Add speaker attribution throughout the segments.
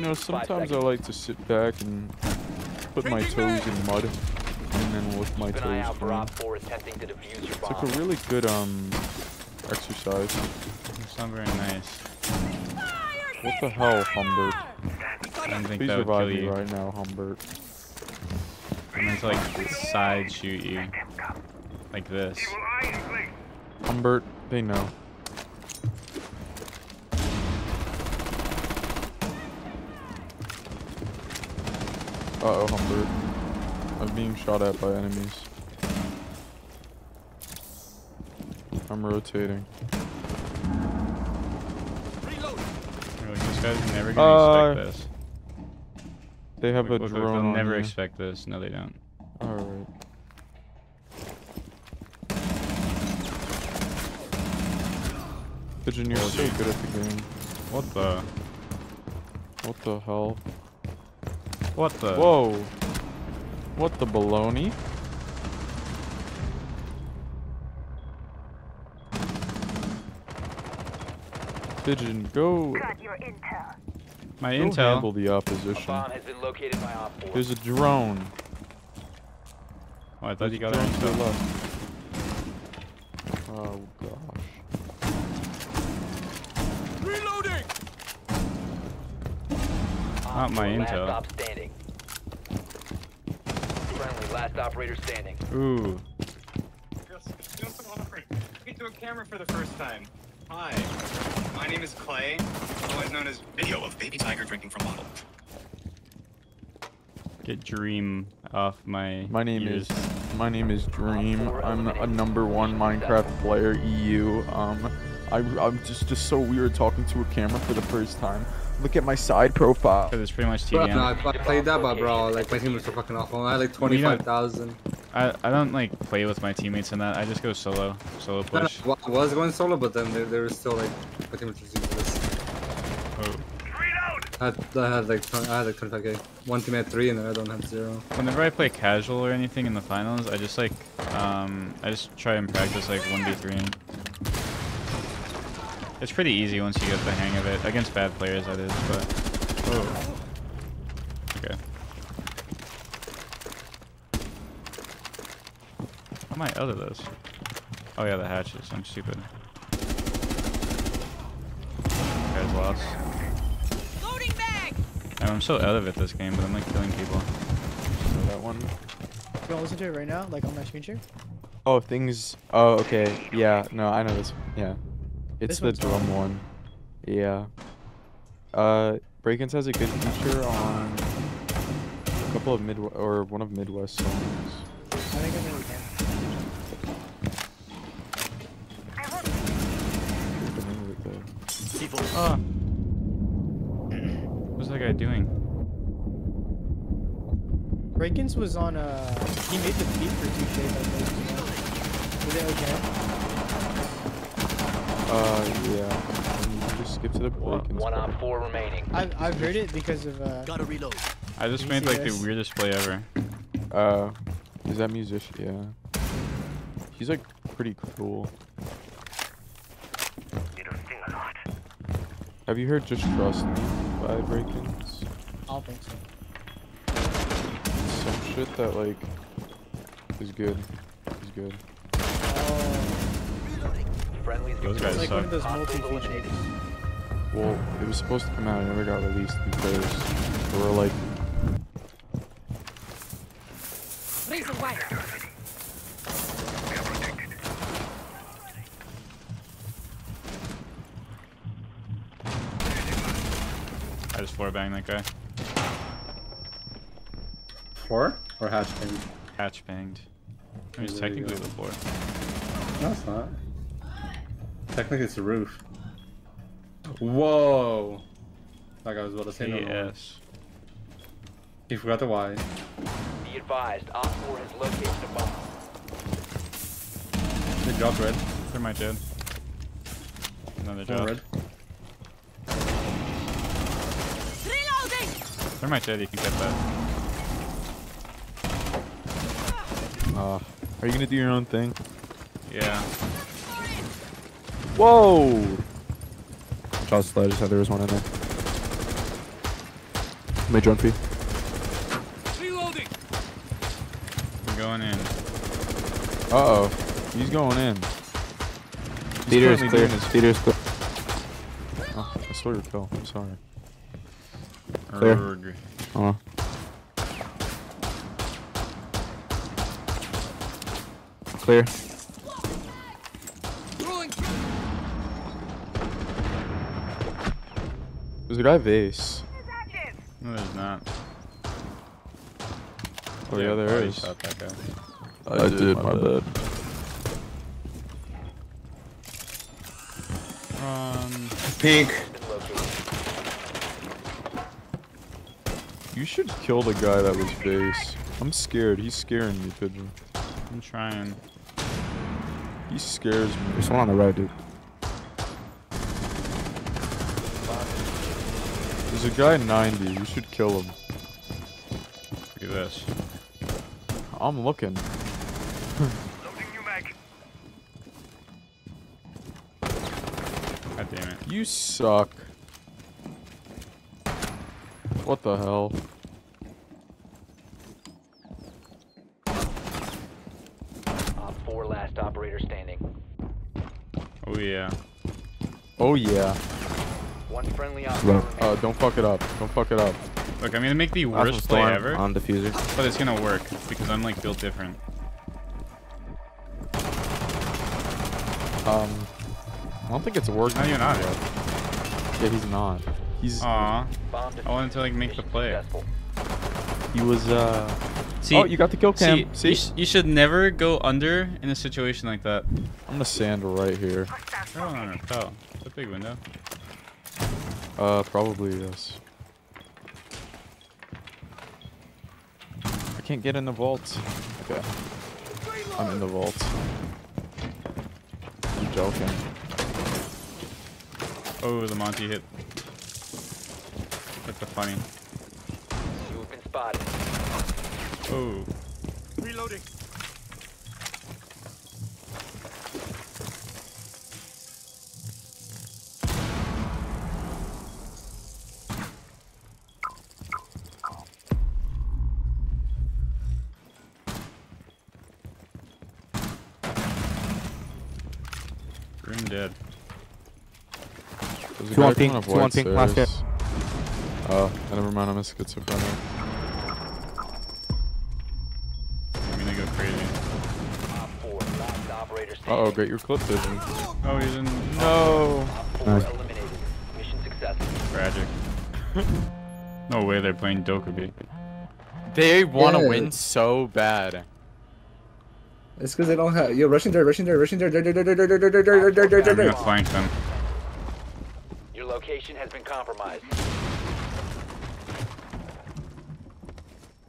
Speaker 1: You know, sometimes I like to sit back and put my toes in mud and then lick my
Speaker 2: Keep an eye
Speaker 1: toes clean.
Speaker 2: Op 4 attempting to defuse your
Speaker 1: It's like a really good um exercise.
Speaker 3: It's not very nice.
Speaker 1: What the hell, Humbert?
Speaker 3: I don't think
Speaker 1: Please
Speaker 3: that would kill you.
Speaker 1: right now, Humbert.
Speaker 3: I'm going to like side shoot you. Like this.
Speaker 1: Humbert, they know. Uh oh, Humbert. I'm being shot at by enemies. I'm rotating.
Speaker 3: This guy's never
Speaker 1: Uh,
Speaker 3: gonna expect this.
Speaker 1: They have
Speaker 3: Look,
Speaker 1: a
Speaker 3: look, look,
Speaker 1: drone.
Speaker 3: They'll never
Speaker 1: you.
Speaker 3: expect this. No, they don't.
Speaker 1: Alright. Pigeon, you're so good at the game.
Speaker 3: What the?
Speaker 1: What the hell?
Speaker 3: What the?
Speaker 1: Whoa! What the baloney? Pigeon, go,
Speaker 3: My
Speaker 1: go
Speaker 3: intel.
Speaker 1: handle the opposition.
Speaker 2: bomb has been located by Op 4.
Speaker 1: There's a drone.
Speaker 3: Oh, I thought
Speaker 1: There's
Speaker 3: you got our
Speaker 1: drone to the Oh gosh.
Speaker 3: Not my intel.
Speaker 2: op standing. Friendly, last operator standing.
Speaker 3: Ooh.
Speaker 4: Speak to a camera for the first time. Hi, my name is Clay, otherwise known as Video of Baby Tiger Drinking from Bottle.
Speaker 3: Get Dream off my.
Speaker 1: My name
Speaker 3: ears.
Speaker 1: is my name is Dream. I'm a number one Minecraft player. EU. Um, I, I'm just just so weird talking to a camera for the first time. Look at my side profile.
Speaker 3: Because it's pretty much
Speaker 5: Bro,
Speaker 3: TDM.
Speaker 5: no, I, I played that, but bro, like my team was so fucking awful. I had like twenty five thousand.
Speaker 3: I, I don't like play with my teammates in that. I just go solo. Solo
Speaker 5: No, no,
Speaker 3: push.
Speaker 5: I was going solo, but then there, there was still like my team was useless.
Speaker 3: Oh.
Speaker 5: I had, I had like 20, I had like twenty five k. One team had three, and then I don't have zero.
Speaker 3: Whenever I play casual or anything in the finals, I just like um I just try and practice like one v three. It's pretty easy once you get the hang of it against bad players. That is, but oh. okay. How am I out of this? Oh yeah, the hatches. I'm stupid. Guys lost.
Speaker 6: Loading bag.
Speaker 3: I'm so out of it this game, but I'm like killing people.
Speaker 1: So that one.
Speaker 7: You wanna listen to it right now, like on my screen share?
Speaker 1: Oh, things. Oh, okay. Yeah. No, I know this. Yeah. It's
Speaker 7: This
Speaker 1: the drum
Speaker 7: fine.
Speaker 1: one. Yeah. Uh, Breakins has a good feature on a couple of mid or one of Midwest songs.
Speaker 7: I think I know we can.
Speaker 1: What's the name it, though?
Speaker 3: Ah. What's that guy doing?
Speaker 7: Breakins was on uh he made the beat for Touche by Breakins. you know? Was it okay?
Speaker 1: Uh, yeah. And you can just skip to the
Speaker 2: One,
Speaker 1: Breakins.
Speaker 2: one
Speaker 1: part.
Speaker 2: Op 4 remaining.
Speaker 7: I've I've heard it because of uh
Speaker 6: Gotta reload.
Speaker 3: I just made
Speaker 7: see
Speaker 3: like the weirdest play ever.
Speaker 1: Uh, is that musician? Yeah. He's like pretty cool. Have you heard "Just Trust Me" by Breakins?
Speaker 7: I don't think so.
Speaker 1: Some shit that like is good. Is good.
Speaker 3: Those guys
Speaker 7: like
Speaker 3: suck.
Speaker 7: those multi
Speaker 2: Hostiles
Speaker 7: features.
Speaker 2: eliminated.
Speaker 1: Well, it was supposed to come out. It never got released because we were like
Speaker 6: Razor wire.
Speaker 3: I just floor banged that guy.
Speaker 5: Four or hatch banged?
Speaker 3: Hatch banged. It was
Speaker 5: There you
Speaker 3: technically the floor.
Speaker 5: No, it's not. Technically, it's the roof. Whoa! Like I was about to say. no, no.
Speaker 3: KS.
Speaker 5: He forgot the Y.
Speaker 2: Be advised, Op 4 has located a bomb.
Speaker 5: They dropped red.
Speaker 3: They're my dead. Another
Speaker 5: One
Speaker 3: job.
Speaker 5: red.
Speaker 6: Reloading.
Speaker 3: They're my dead. You can get that.
Speaker 1: Uh, are you gonna do your own thing?
Speaker 3: Yeah.
Speaker 1: Whoa! Just I just said there was one in there. Mid drone fee.
Speaker 6: Reloading.
Speaker 3: I'm going in.
Speaker 1: Uh oh. He's going in. He's
Speaker 8: Theater is
Speaker 1: currently
Speaker 8: clear. Theater is clear.
Speaker 1: Oh, I saw your kill. I'm sorry.
Speaker 8: Clear.
Speaker 3: Urgh.
Speaker 8: Uh. Clear.
Speaker 1: There's a guy vase.
Speaker 3: No, there's not.
Speaker 1: Oh yeah, there
Speaker 3: Body
Speaker 1: is.
Speaker 3: Shot that guy.
Speaker 1: I, did, my bad.
Speaker 3: Run.
Speaker 2: Um, Pink.
Speaker 1: You should kill the guy that was base. I'm scared. He's scaring me, Pigeon.
Speaker 3: I'm trying.
Speaker 1: He scares me.
Speaker 8: There's one on the right, dude.
Speaker 1: There's a guy 90. You should kill him.
Speaker 3: Look at this.
Speaker 1: I'm looking.
Speaker 3: God damn it.
Speaker 1: You suck. What the hell?
Speaker 2: Op 4 last operator standing.
Speaker 3: Oh yeah.
Speaker 1: Oh yeah.
Speaker 2: One friendly
Speaker 8: Slow.
Speaker 1: Uh, don't fuck it up. Don't fuck it up.
Speaker 3: Look, I'm gonna make the
Speaker 8: Awesome
Speaker 3: worst play ever,
Speaker 8: on diffuser.
Speaker 3: but it's gonna work because I'm like built different.
Speaker 1: Um, I don't think it's working.
Speaker 3: How do you not?
Speaker 1: yet. Yeah, he's not. He's.
Speaker 3: Aw. I wanted to like make the play.
Speaker 1: He was. Uh.
Speaker 3: See,
Speaker 1: oh, you got the kill cam.
Speaker 3: see,
Speaker 1: See,
Speaker 3: You, sh- you should never go under in a situation like that.
Speaker 1: I'm gonna sand right here.
Speaker 3: Oh, no, no, fell. It's a big window.
Speaker 1: Uh, probably yes. I can't get in the vault. Okay. I'm in the vault. I'm joking.
Speaker 3: Oh, the Monty hit. That's a funny.
Speaker 2: You have been spotted.
Speaker 3: Oh.
Speaker 4: Reloading.
Speaker 3: Dead.
Speaker 1: There's
Speaker 8: Two on pink,
Speaker 1: coming up
Speaker 8: two on pink, last hit.
Speaker 1: stairs. Oh, never mind. I'm a schizophrenic.
Speaker 3: I'm gonna go crazy.
Speaker 2: Op 4 last operator
Speaker 1: Uh oh, get your clip vision.
Speaker 3: Oh, he's in.
Speaker 1: No.
Speaker 8: Nice.
Speaker 2: Mission successful.
Speaker 3: Tragic. no way they're playing Dokkaebi.
Speaker 1: They want to
Speaker 5: Yeah.
Speaker 1: win so bad.
Speaker 5: It's because they don't have. You're rushing there, rushing there, rushing there, there, there, there, there, there, there, there, there, there, there,
Speaker 3: I'm
Speaker 5: there,
Speaker 3: gonna flank them.
Speaker 2: Your location has been compromised.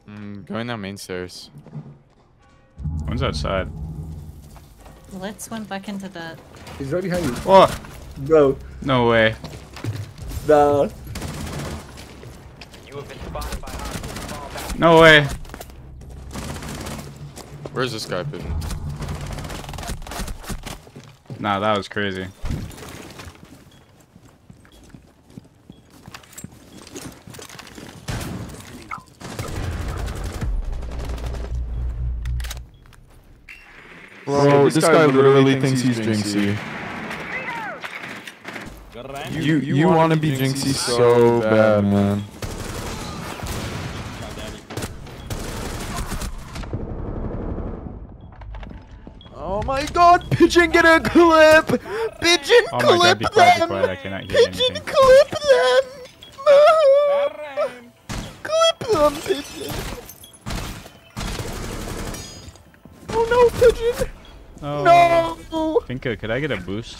Speaker 1: Mm, going down main stairs.
Speaker 3: One's outside.
Speaker 9: Let's went back into that.
Speaker 5: He's right behind you,
Speaker 3: Oh,
Speaker 5: bro.
Speaker 3: no way.
Speaker 5: Nah.
Speaker 2: You have been spotted by hostiles. Fall.
Speaker 3: No way.
Speaker 1: Where's this guy, Pigeon?
Speaker 3: Nah, that was crazy.
Speaker 1: Bro, this, guy, literally thinks he's Jynxzi. You you, you want to be Jynxzi so bad, man. Oh my god, Pigeon get a clip! Pigeon
Speaker 3: Oh my god, be quiet, be quiet. I cannot hear anything.
Speaker 1: clip them! clip them, Pigeon! Oh no, Pigeon!
Speaker 3: Oh.
Speaker 1: No!
Speaker 3: Finka, could I get a boost?